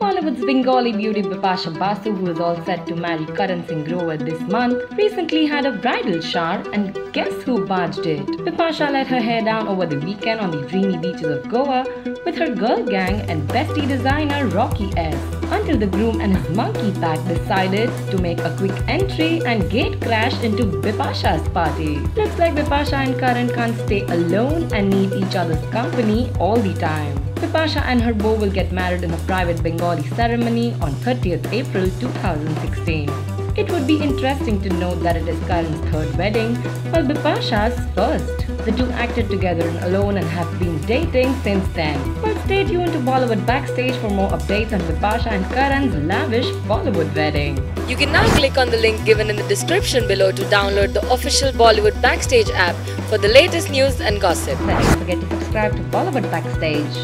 Bollywood's Bengali beauty Bipasha Basu, who is all set to marry Karan Singh Grover this month, recently had a bridal shower and guess who barged it? Bipasha let her hair down over the weekend on the dreamy beaches of Goa with her girl gang and bestie designer Rocky S. Until the groom and his monkey pack decided to make a quick entry and gate crash into Bipasha's party. Looks like Bipasha and Karan can't stay alone and need each other's company all the time. Bipasha and her beau will get married in a private Bengali ceremony on 30th April 2016. Be interesting to note that it is Karan's third wedding, while Bipasha's first. The two acted together in Alone and have been dating since then. Well, stay tuned to Bollywood Backstage for more updates on Bipasha and Karan's lavish Bollywood wedding. You can now click on the link given in the description below to download the official Bollywood Backstage app for the latest news and gossip. Don't forget to subscribe to Bollywood Backstage.